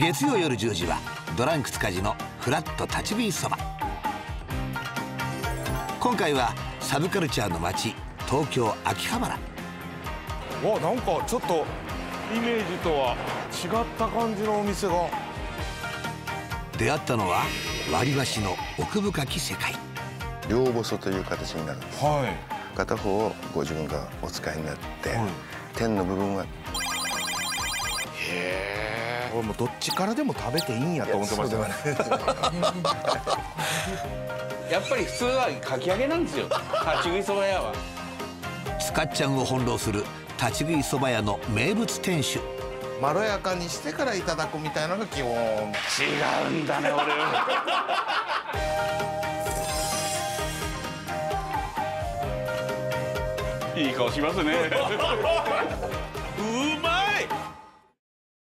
月曜夜10時はドランク塚地のフラット立ち食いそば。今回はサブカルチャーの街東京秋葉原。わなんかちょっとイメージとは違った感じのお店が。出会ったのは割り箸の奥深き世界。両細という形になるんです。はい。片方をご自分がお使いになって、はい。天の部分はへえ俺もうどっちからでも食べていいんやと思ってましたね。やっぱり普通はかき揚げなんですよ。立ち食いそば屋は。スカッちゃんを翻弄する立ち食いそば屋の名物店主。まろやかにしてからいただくみたいなのが基本。違うんだね俺は。いい顔しますね